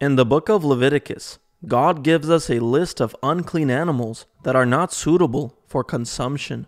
In the book of Leviticus, God gives us a list of unclean animals that are not suitable for consumption.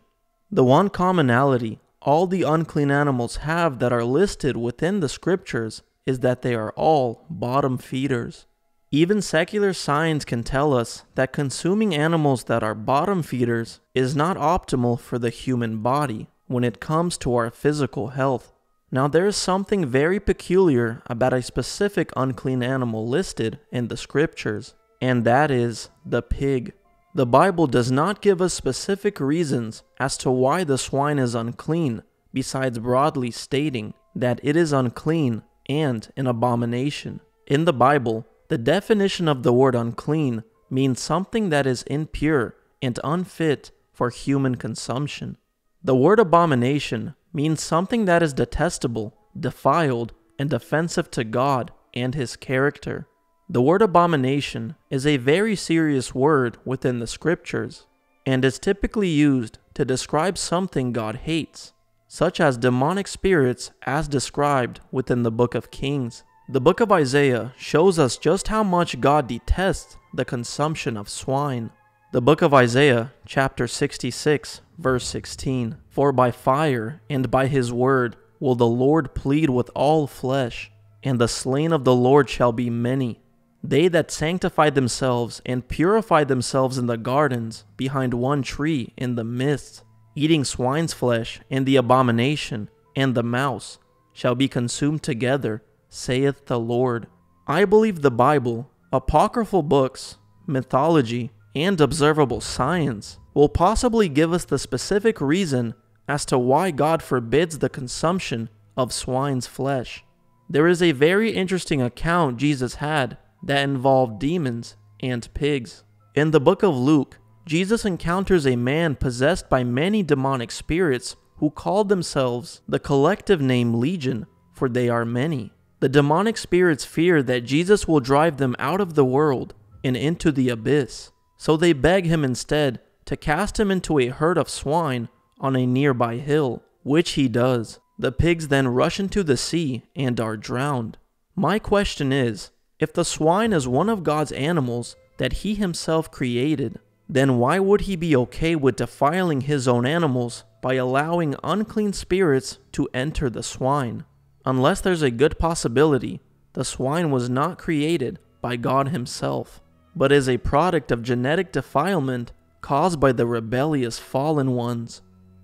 The one commonality all the unclean animals have that are listed within the scriptures is that they are all bottom feeders. Even secular science can tell us that consuming animals that are bottom feeders is not optimal for the human body when it comes to our physical health. Now, there is something very peculiar about a specific unclean animal listed in the scriptures, and that is the pig. The Bible does not give us specific reasons as to why the swine is unclean, besides broadly stating that it is unclean and an abomination. In the Bible, the definition of the word unclean means something that is impure and unfit for human consumption. The word abomination means something that is detestable, defiled, and offensive to God and His character. The word abomination is a very serious word within the scriptures and is typically used to describe something God hates, such as demonic spirits as described within the book of Kings. The book of Isaiah shows us just how much God detests the consumption of swine. The book of Isaiah, chapter 66, verse 16 For by fire and by his word will the Lord plead with all flesh, and the slain of the Lord shall be many. They that sanctify themselves and purify themselves in the gardens behind one tree in the midst, eating swine's flesh and the abomination and the mouse, shall be consumed together saith the Lord. I believe the Bible, apocryphal books, mythology, and observable science will possibly give us the specific reason as to why God forbids the consumption of swine's flesh. There is a very interesting account Jesus had that involved demons and pigs. In the book of Luke, Jesus encounters a man possessed by many demonic spirits who called themselves the collective name Legion, for they are many. The demonic spirits fear that Jesus will drive them out of the world and into the abyss, so they beg him instead to cast him into a herd of swine on a nearby hill, which he does. The pigs then rush into the sea and are drowned. My question is if the swine is one of God's animals that he himself created, then why would he be okay with defiling his own animals by allowing unclean spirits to enter the swine? unless there's a good possibility the swine was not created by God Himself, but is a product of genetic defilement caused by the rebellious fallen ones.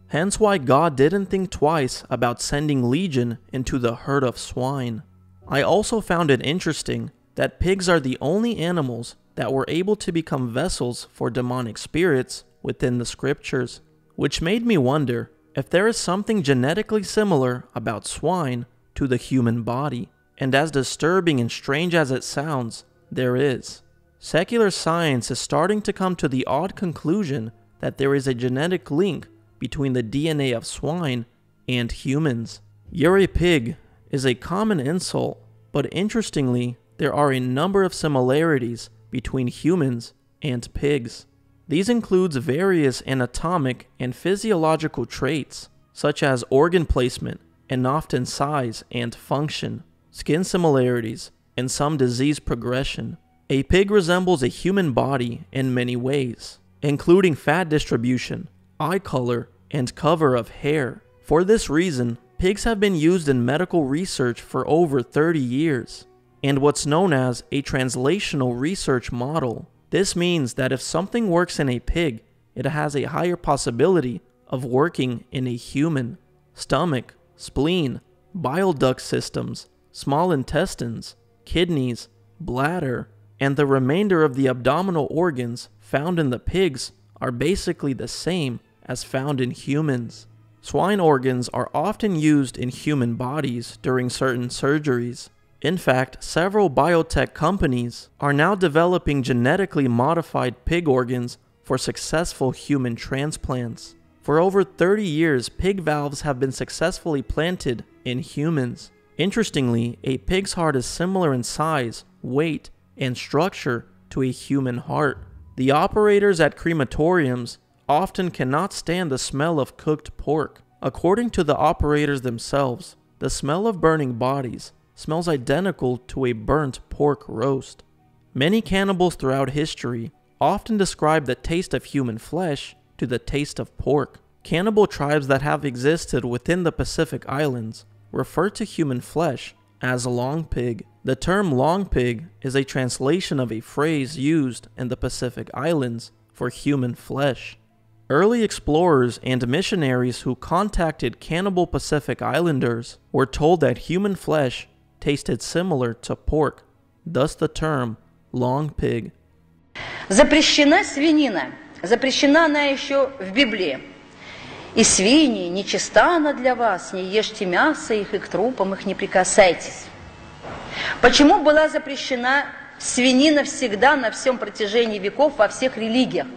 Hence why God didn't think twice about sending Legion into the herd of swine. I also found it interesting that pigs are the only animals that were able to become vessels for demonic spirits within the scriptures, which made me wonder if there is something genetically similar about swine to the human body. And as disturbing and strange as it sounds, there is. Secular science is starting to come to the odd conclusion that there is a genetic link between the DNA of swine and humans. You're a pig is a common insult, but interestingly, there are a number of similarities between humans and pigs. These includes various anatomic and physiological traits, such as organ placement, and often size and function, skin similarities, and some disease progression. A pig resembles a human body in many ways, including fat distribution, eye color, and cover of hair. For this reason, pigs have been used in medical research for over 30 years, and what's known as a translational research model. This means that if something works in a pig, it has a higher possibility of working in a human. Stomach, spleen, bile duct systems, small intestines, kidneys, bladder, and the remainder of the abdominal organs found in the pigs are basically the same as found in humans. Swine organs are often used in human bodies during certain surgeries. In fact, several biotech companies are now developing genetically modified pig organs for successful human transplants. For over 30 years, pig valves have been successfully planted in humans. Interestingly, a pig's heart is similar in size, weight, and structure to a human heart. The operators at crematoriums often cannot stand the smell of cooked pork. According to the operators themselves, the smell of burning bodies smells identical to a burnt pork roast. Many cannibals throughout history often describe the taste of human flesh to the taste of pork. Cannibal tribes that have existed within the Pacific Islands refer to human flesh as long pig. The term long pig is a translation of a phrase used in the Pacific Islands for human flesh. Early explorers and missionaries who contacted cannibal Pacific Islanders were told that human flesh tasted similar to pork, thus the term long pig. Запрещена свинина. Запрещена она еще в Библии. И свиньи, нечиста она для вас, не ешьте мясо их, и к трупам их не прикасайтесь. Почему была запрещена свинина всегда на всем протяжении веков во всех религиях?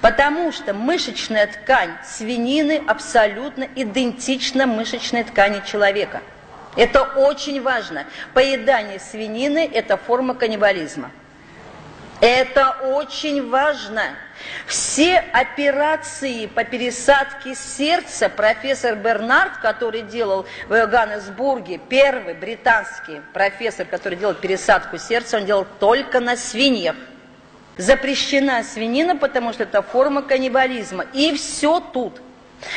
Потому что мышечная ткань свинины абсолютно идентична мышечной ткани человека. Это очень важно. Поедание свинины – это форма каннибализма. Это очень важно. Все операции по пересадке сердца профессор Бернард, который делал в Йоганнесбурге, первый британский профессор, который делал пересадку сердца, он делал только на свиньях. Запрещена свинина, потому что это форма каннибализма. И все тут.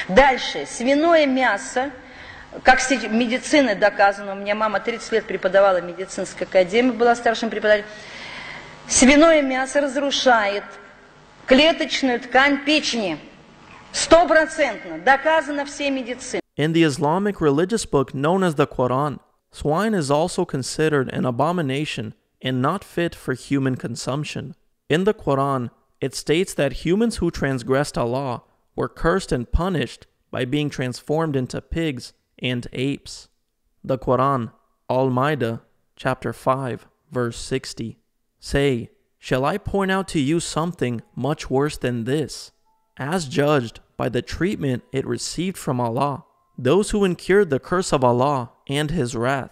Дальше. Свиное мясо. Как с медициной доказано, у меня мама 30 лет преподавала в медицинской академии, была старшим преподавателем. Свиное мясо разрушает клеточную ткань печени. Стопроцентно. Доказано всей медициной. In the Islamic religious book known as the Quran, swine is also considered an abomination and not fit for human consumption. In the Quran, it states that humans who transgressed Allah were cursed and punished by being transformed into pigs and apes. The Quran, Al Ma'idah, chapter 5, verse 60. Say, Shall I point out to you something much worse than this? As judged by the treatment it received from Allah, those who incurred the curse of Allah and His wrath,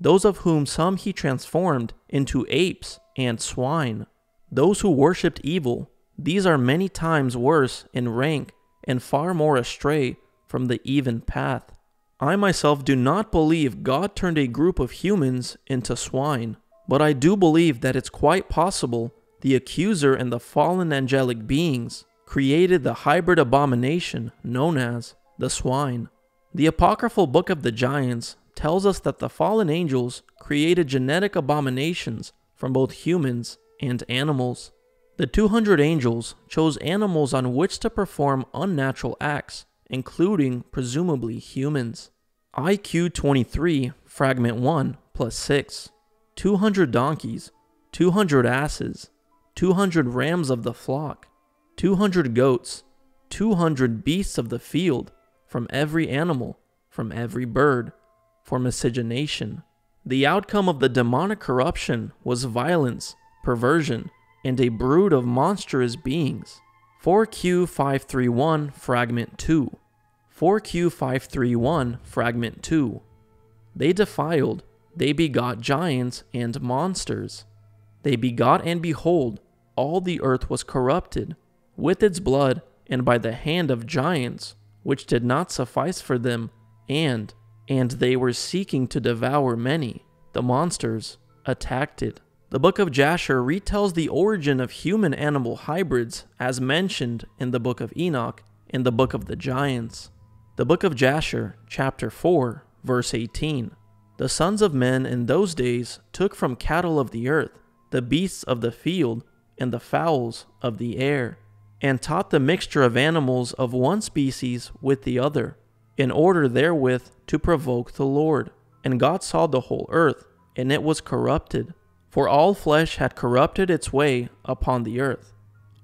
those of whom some He transformed into apes and swine, those who worshipped evil, these are many times worse in rank and far more astray from the even path. I myself do not believe God turned a group of humans into swine. But I do believe that it's quite possible the accuser and the fallen angelic beings created the hybrid abomination known as the swine. The apocryphal book of the giants tells us that the fallen angels created genetic abominations from both humans and animals. The 200 angels chose animals on which to perform unnatural acts, including presumably humans. IQ 23, Fragment 1 plus 6. 200 donkeys, 200 asses, 200 rams of the flock, 200 goats, 200 beasts of the field, from every animal, from every bird, for miscegenation. The outcome of the demonic corruption was violence, perversion, and a brood of monstrous beings. 4Q531, Fragment 2. 4Q531, Fragment 2. They defiled, they begot giants and monsters. They begot, and behold, all the earth was corrupted, with its blood, and by the hand of giants, which did not suffice for them, and, and they were seeking to devour many. The monsters attacked it. The book of Jasher retells the origin of human animal hybrids as mentioned in the book of Enoch in the book of the giants. The book of Jasher, chapter 4, verse 18. The sons of men in those days took from cattle of the earth, the beasts of the field, and the fowls of the air, and taught the mixture of animals of one species with the other, in order therewith to provoke the Lord. And God saw the whole earth, and it was corrupted, for all flesh had corrupted its way upon the earth,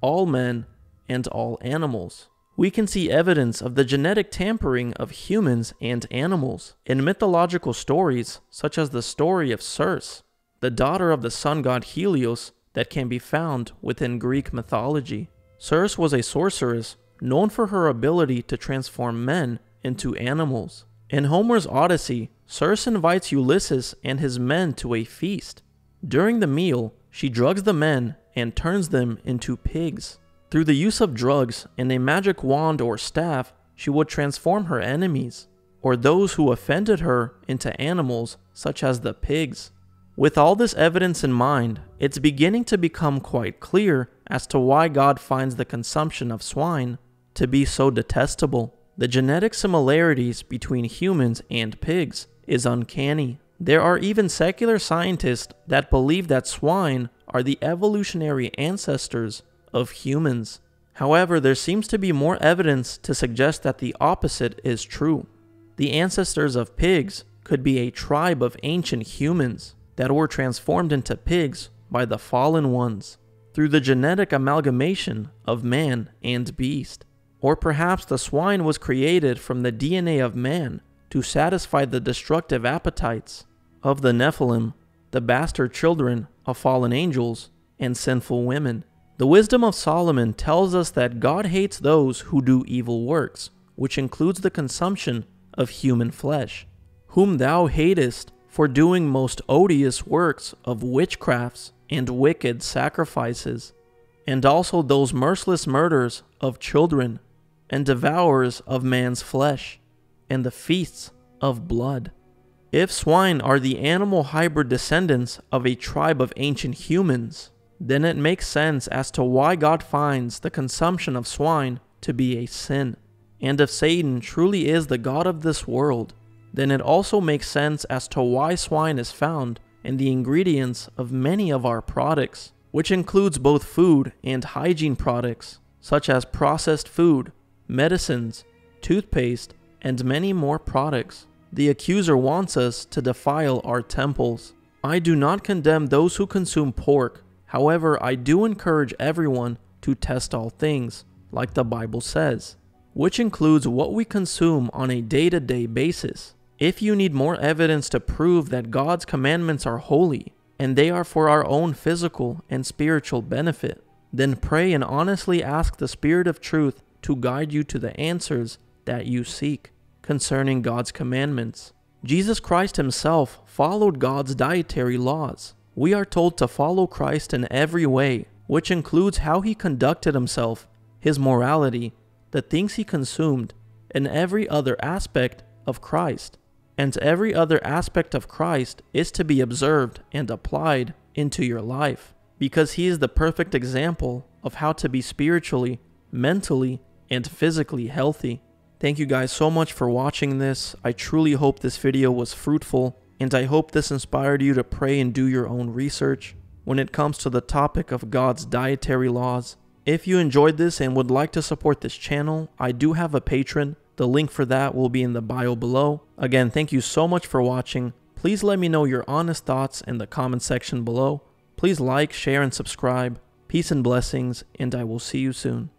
all men and all animals we can see evidence of the genetic tampering of humans and animals in mythological stories such as the story of Circe, the daughter of the sun god Helios that can be found within Greek mythology. Circe was a sorceress known for her ability to transform men into animals. In Homer's Odyssey, Circe invites Ulysses and his men to a feast. During the meal, she drugs the men and turns them into pigs. Through the use of drugs and a magic wand or staff, she would transform her enemies. or those who offended her into animals such as the pigs. With all this evidence in mind, it's beginning to become quite clear as to why God finds the consumption of swine to be so detestable. The genetic similarities between humans and pigs is uncanny. There are even secular scientists that believe that swine are the evolutionary ancestors of humans. However, there seems to be more evidence to suggest that the opposite is true. The ancestors of pigs could be a tribe of ancient humans that were transformed into pigs by the fallen ones through the genetic amalgamation of man and beast. Or perhaps the swine was created from the DNA of man to satisfy the destructive appetites of the Nephilim, the bastard children of fallen angels and sinful women. The wisdom of Solomon tells us that God hates those who do evil works, which includes the consumption of human flesh. Whom thou hatest for doing most odious works of witchcrafts and wicked sacrifices, and also those merciless murders of children, and devourers of man's flesh, and the feasts of blood. If swine are the animal hybrid descendants of a tribe of ancient humans, then it makes sense as to why God finds the consumption of swine to be a sin. And if Satan truly is the God of this world, then it also makes sense as to why swine is found in the ingredients of many of our products, which includes both food and hygiene products, such as processed food, medicines, toothpaste, and many more products. The accuser wants us to defile our temples. I do not condemn those who consume pork, however, I do encourage everyone to test all things, like the Bible says, which includes what we consume on a day to day basis. If you need more evidence to prove that God's commandments are holy and they are for our own physical and spiritual benefit, then pray and honestly ask the Spirit of truth to guide you to the answers that you seek concerning God's commandments. Jesus Christ himself followed God's dietary laws. We are told to follow Christ in every way, which includes how he conducted himself, his morality, the things he consumed, and every other aspect of Christ and every other aspect of Christ is to be observed and applied into your life because he is the perfect example of how to be spiritually, mentally, and physically healthy. Thank you guys so much for watching this. I truly hope this video was fruitful and I hope this inspired you to pray and do your own research when it comes to the topic of God's dietary laws. If you enjoyed this and would like to support this channel, I do have a Patreon the link for that will be in the bio below. Again, thank you so much for watching. Please let me know your honest thoughts in the comment section below. Please like, share, and subscribe. Peace and blessings, and I will see you soon.